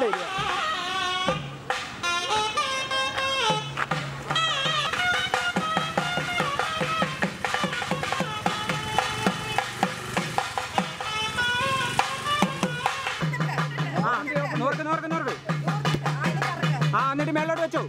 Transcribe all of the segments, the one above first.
സ്വീകരിച്ചോണ്ട് വരിക ആ എന്നിട്ട് മേലോട്ട് വെച്ചോ.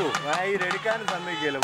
ഓ എടുക്കാനും സമ്മതിക്കല്ലോ